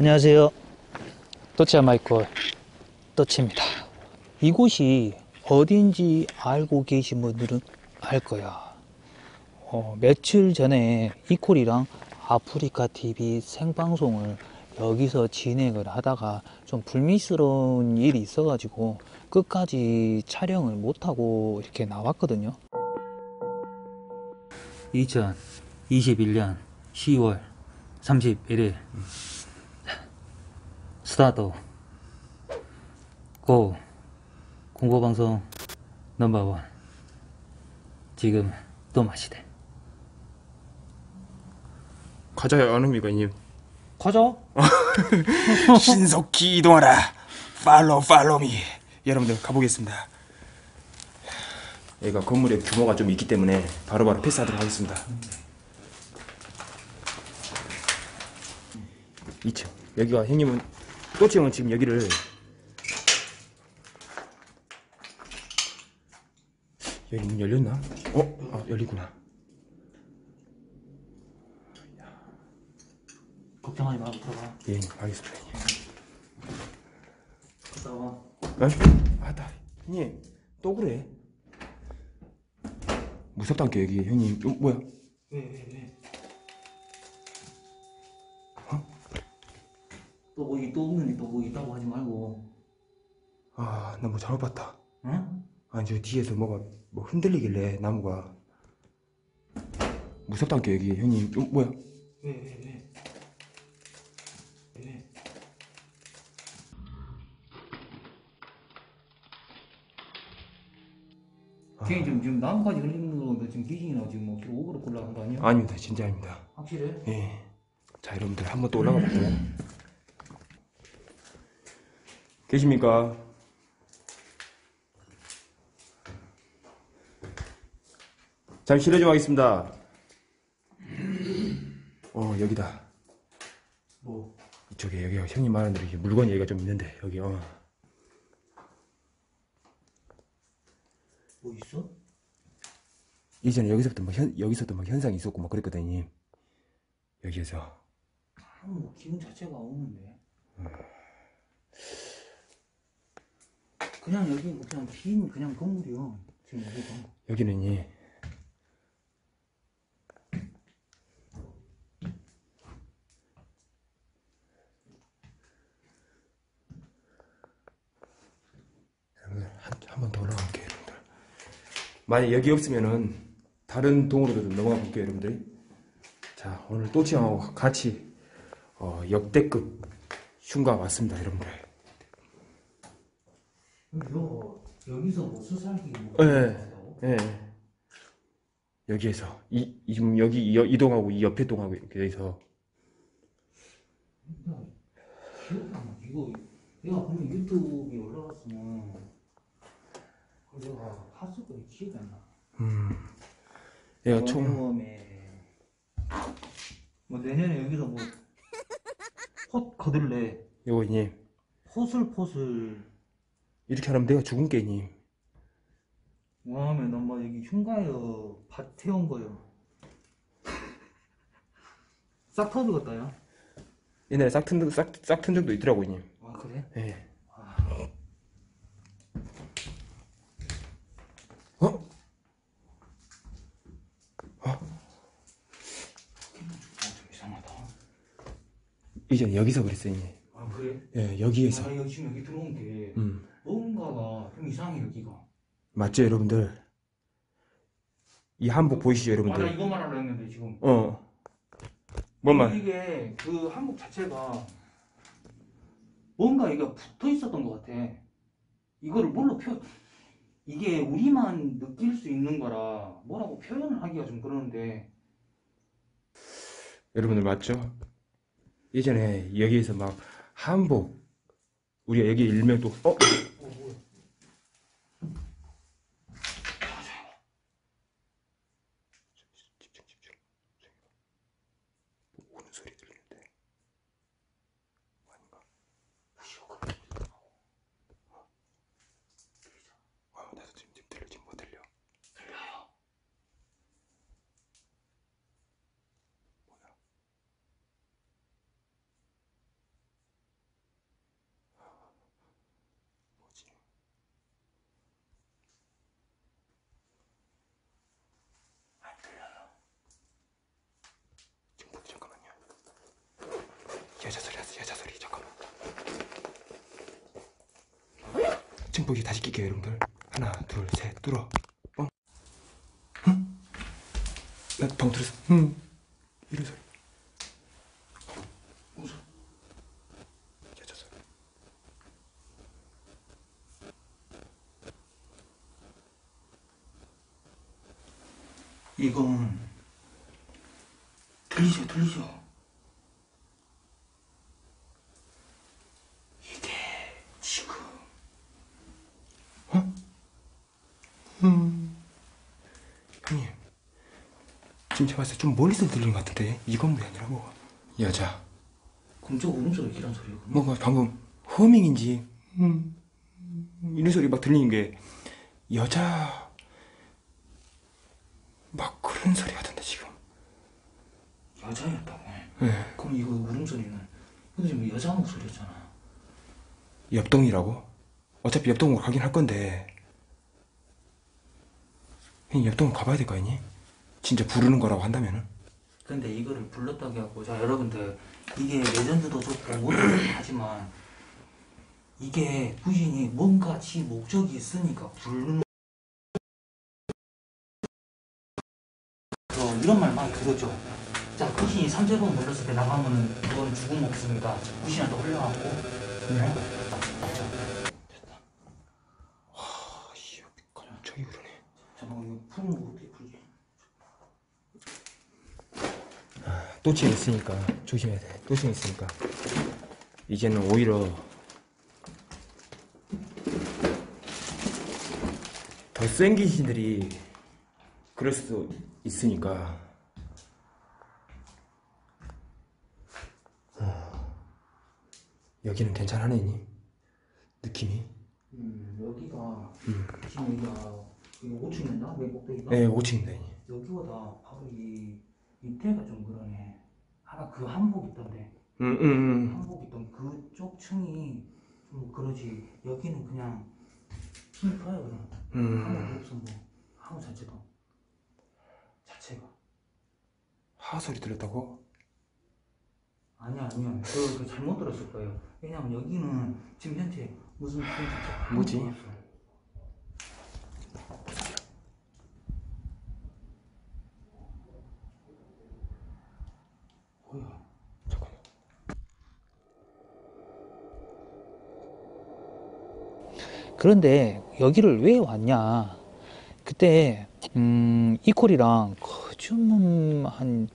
안녕하세요. 또치아 마이콜 또치입니다. 이곳이 어딘지 알고 계신 분들은 알 거야. 어, 며칠 전에 이콜이랑 아프리카 TV 생방송을 여기서 진행을 하다가 좀 불미스러운 일이 있어가지고 끝까지 촬영을 못하고 이렇게 나왔거든요. 2021년 10월 31일 스타트 고 공고방송 넘버원. 지금 또 마시대. 과자야 안음이가 님 가자? 신속히 이동하라. 팔로우 팔로미. 여러분들 가보겠습니다. 여기가 건물의 규모가 좀 있기 때문에 바로 바로 패스하도록 하겠습니다. 2층. 여기가 형님은 또치 형은 지금 여기를 여기 문 열렸나? 어? 아 열리구나. 걱정하지 말고 들어가. 예 알겠습니다. 갔다 와. 어? 아다 형님 또 그래. 무섭다니까 여기 형님. 어, 뭐야? 왜왜왜 또 거기 또 없는데 또 거기 있다고 하지 말고. 아 나 뭐 잘못 봤다. 응? 아니 저 뒤에서 뭐가 뭐 흔들리길래 나무가. 무섭다니까 여기. 형님 어, 뭐야? 왜 왜 왜? 왜? 걔 지금 지금 나무까지 흘리는 거 지금 귀신이나 지금 뭐 오그로 올라간 거 아니야? 아닙니다. 진짜 아닙니다. 확실해? 예 자 여러분들 한번 또 올라가 볼게요 계십니까? 잠시 실례 좀 하겠습니다. 어 여기다. 뭐? 이쪽에 여기 형님 말한 대로 물건 얘기가 좀 있는데 여기 어. 뭐 있어? 이전에 여기서부터 막 현, 여기서도 막 현상이 있었고 막 그랬거든요 여기에서. 아무 기분 자체가 없는데. 그냥 여기 뭐 그냥 빈 그냥 건물이요. 지금 여기가. 여기는 이 여러분들 한번더 볼게요 여러분들 만약 여기 없으면은 다른 동으로도 좀 넘어가 볼게요 여러분들 자 오늘 또치형하고 같이 어, 역대급 흉가 왔습니다 여러분들 이거 여기서 뭐 수살기 뭐 예. 한다고? 예. 여기에서 이, 이 지금 여기 이, 이 동하고 이 옆에 동하고 이렇게 돼서 근데 기억이 안 나. 이거 내가 분명 유튜브에 올라갔으면 그거 내가 봤을 거야 기억이 안 나. 얘가 총 경험에 뭐 내년에 여기서 뭐폿 거들래 요거 님 포슬포슬 이렇게 하면 내가 죽은 게님 뭐하면 엄마 여기 흉가여 밭 태운 거요 싹 터지겠다 야 옛날에 싹튼 싹, 싹튼 적도 있더라고 님아 그래? 예. 어? 좀 이상하다 이전 여기서 그랬어요 님아 그래? 예, 여기에서 내가 여기 지금 여기 들어온 게 음. 뭔가가 좀 이상해 여기가 맞죠 여러분들? 이 한복 보이시죠 여러분들? 이거 말하려 했는데 지금. 어. 뭔 말? 이게 그 한복 자체가 뭔가 이게 붙어 있었던 것 같아. 이거를 뭘로 표 이게 우리만 느낄 수 있는 거라 뭐라고 표현을 하기가 좀 그러는데. 여러분들 맞죠? 예전에 여기에서 막 한복 우리가 여기 일명 또 어? 어 뭐야? 집중 집중 뭐 우는 소리 들리는데 아닌가? 아 나도 지금 지금 들려 지금 뭐 들려? 들려요. 증폭이 다시 낄게요 여러분들. 하나 둘셋 뚫어. 뻥. 응? 나방 들었어. 응. 이런 소리. 소리 이건 들리죠, 들리죠. 이게 지금 형님 지금 제가 봤을 때 좀 멀리서 들리는 것 같은데 이 건물이 아니라고 여자 금쪽 울음소리 이런 소리였군요. 뭔가 방금 허밍인지 음, 이런 소리 막 들리는 게 여자 막 그런 소리 같은데 지금 여자였다고. 예. 그럼 이거 울음소리는 이거 지금 여자 목소리였잖아. 옆동이라고? 어차피 옆동으로 가긴 할 건데 형님 옆동 가봐야 될 거 아니니? 진짜 부르는 거라고 한다면은? 근데 이거를 불렀다고 해갖고 자 여러분들 이게 레전드도 좋고 뭐든 하지만 이게 부신이 뭔가 지 목적이 있으니까 부르는 어, 이런 말 많이 들었죠. 자 부신이 삼재범 불렀을 때 나가면은 그거는 죽음 없습니다. 부신한테 홀려갖고. 네. 아씨 갑자기 그러네. 잠깐만 이거 푸는 거 어떻게 풀지 또치가 있으니까 조심해야 돼. 또치가 있으니까. 이제는 오히려 더 센 귀신들이 그럴 수도 있으니까. 어, 여기는 괜찮아네 니? 느낌이? 음 여기가 지금 여기가 이거 5층이었나? 맨 꼭대기가? 네 5층입니다 니. 여기보다 바로 이 밑에가 좀 그러네. 아까 그 한복 있던데 음, 음, 음. 한복 있던 그쪽 층이 좀 그러지. 여기는 그냥 힘이 커요 그냥. 음. 한복도 없어 뭐 한복 자체도 자체가 하 소리 들렸다고? 아니야 아니야. 그, 그 잘못 들었을 거예요. 왜냐면 여기는 지금 현재 무슨 층 자체가 뭐지? 없어. 뭐야? 잠깐만 그런데 여기를 왜 왔냐? 그때 음, 이콜이랑 거좀 한,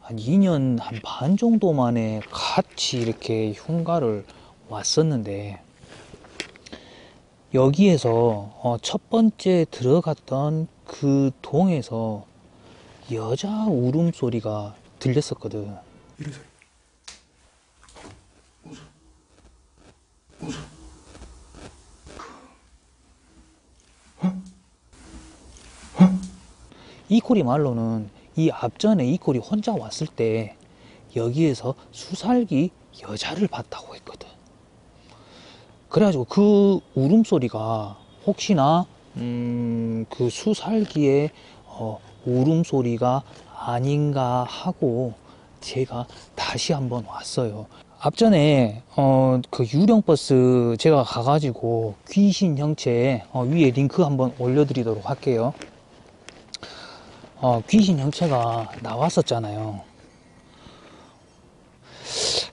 한 2년 한 반 정도 만에 같이 이렇게 흉가를 왔었는데 여기에서 어, 첫 번째 들어갔던 그 동에서 여자 울음소리가 들렸었거든. 소리 이콜이 말로는 이 앞전에 이콜이 혼자 왔을 때 여기에서 수살기 여자를 봤다고 했거든. 그래가지고 그 울음소리가 혹시나 음, 그 수살기의 어, 울음소리가 아닌가 하고 제가 다시 한번 왔어요. 앞전에 어, 그 유령 버스 제가 가가지고 귀신 형체 어, 위에 링크 한번 올려드리도록 할게요. 어, 귀신 형체가 나왔었잖아요.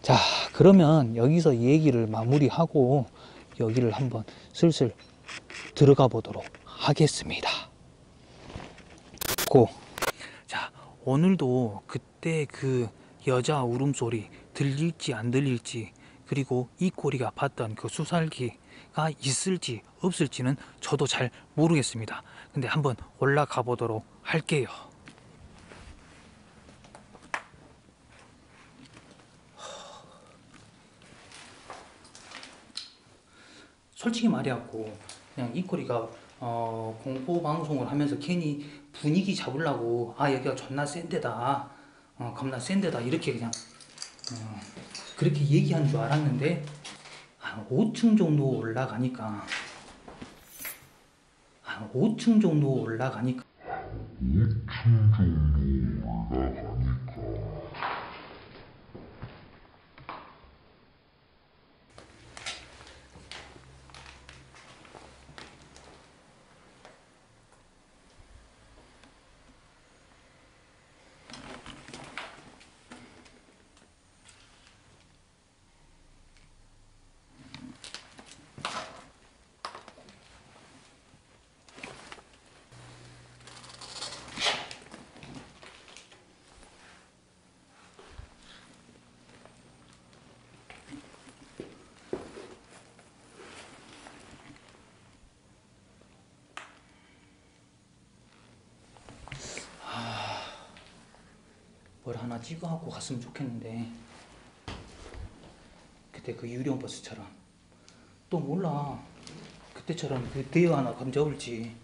자, 그러면 여기서 이 얘기를 마무리하고 여기를 한번 슬슬 들어가 보도록 하겠습니다. 고. 자, 오늘도 그때 그 여자 울음소리 들릴지 안 들릴지 그리고 이 꼬리가 봤던 그 수살기가 있을지 없을지는 저도 잘 모르겠습니다. 근데 한번 올라가 보도록 할게요. 솔직히 말해갖고 그냥 이 꼬리가 어, 공포 방송을 하면서 괜히 분위기 잡으려고 아 여기가 존나 센 데다 어, 겁나 센 데다 이렇게 그냥 어, 그렇게 얘기한 줄 알았는데 한 5층 정도 올라가니까 한 5층 정도 올라가니까 yet 하나 찍어갖고 갔으면 좋겠는데 그때 그 유령 버스처럼. 또 몰라. 그때처럼 그 대여 하나 감잡을지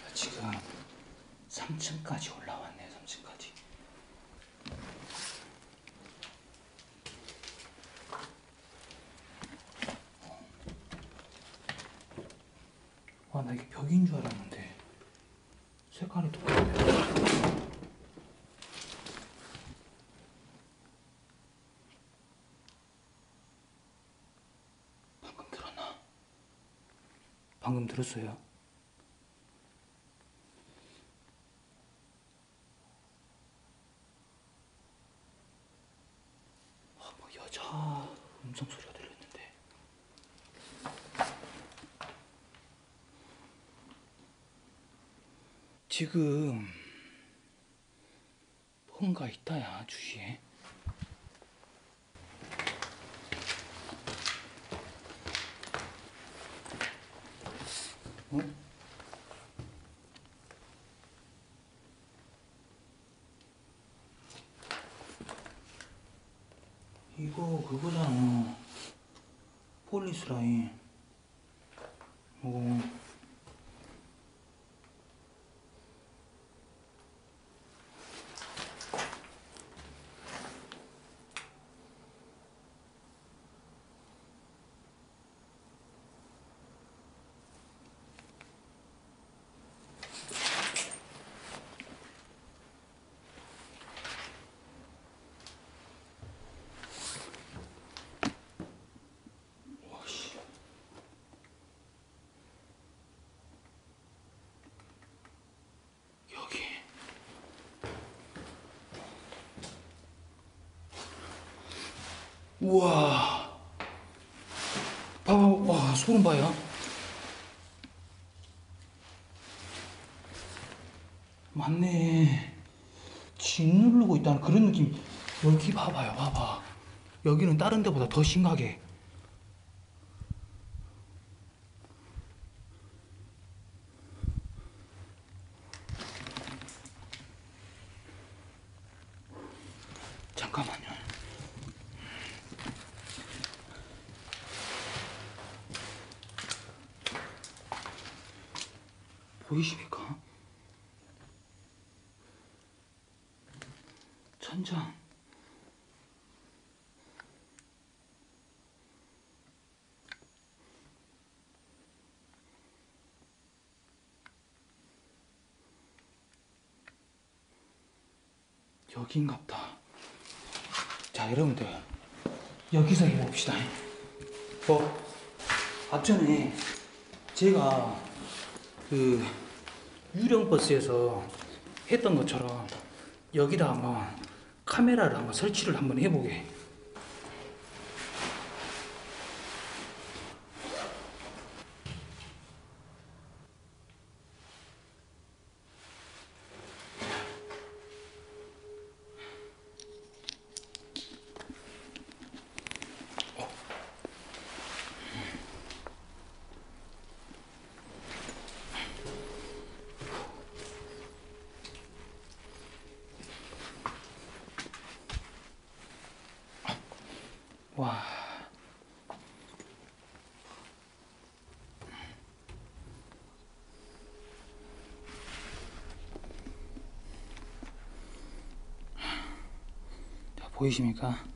자, 지금 3층까지 올라왔네 3층까지 와 나 이게 벽인 줄 알았는데 색깔이 똑같네 방금 들었나? 방금 들었어요? 아, 뭐 여자 음성 소리가 들렸는데. 지금 뭔가 있다야 주위에. 어? 이거 그거잖아. 폴리스 라인. 어. 와씨. 여기. 우와. 봐봐, 와, 소름 봐요. 맞네. 짓 누르고 있다는 그런 느낌. 여기 봐봐요, 봐봐. 여기는 다른 데보다 더 심하게. 잠깐만요. 보이십니까? 천장. 여긴갑다. 자, 여러분들 여기서 해봅시다. 뭐 앞전에 제가 그 유령 버스에서 했던 것처럼 여기다 한번 카메라를 한번 설치를 한번 해보게. 와. 자, 보이십니까?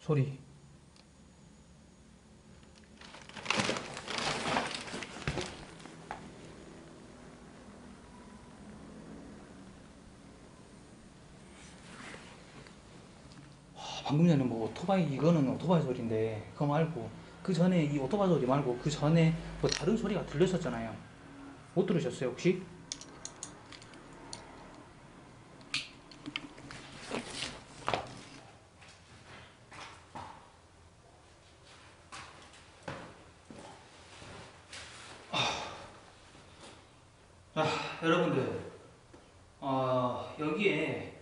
소리. 와, 방금 전에 뭐 오토바이 이거는 오토바이 소리인데 그거 말고 그 전에 이 오토바이 소리 말고 그 전에 뭐 다른 소리가 들렸었잖아요. 못 들으셨어요 혹시? 자, 여러분들, 어, 여기에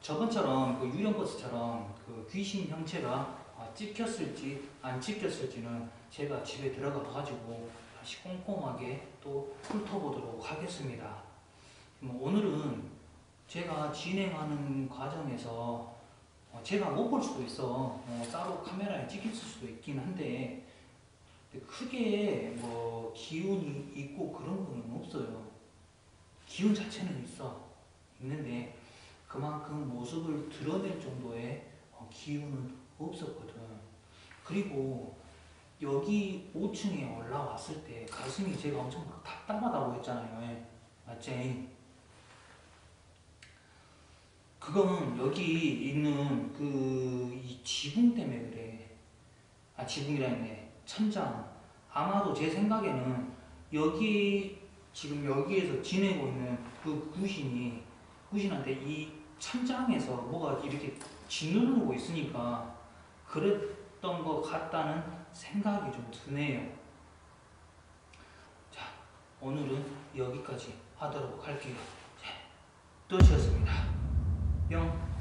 저번처럼 그 유령버스처럼 그 귀신 형체가 어, 찍혔을지 안 찍혔을지는 제가 집에 들어가 가지고 다시 꼼꼼하게 또 훑어보도록 하겠습니다. 뭐 오늘은 제가 진행하는 과정에서 어, 제가 못 볼 수도 있어 어, 따로 카메라에 찍힐 수도 있긴 한데 크게 뭐 기운이 있고 그런 거는 없어요. 기운 자체는 있어. 있는데 그만큼 모습을 드러낼 정도의 어, 기운은 없었거든. 그리고 여기 5층에 올라왔을 때 가슴이 제가 엄청 막 답답하다고 했잖아요. 예. 맞지? 그건 여기 있는 그 이 지붕 때문에 그래. 아 지붕이라 했네. 천장. 아마도 제 생각에는 여기 지금 여기에서 지내고 있는 그 구신이 구신한테 이 천장에서 뭐가 이렇게 짓누르고 있으니까 그랬던 것 같다는 생각이 좀 드네요. 자, 오늘은 여기까지 하도록 할게요. 자, 또 치웠습니다. 뿅.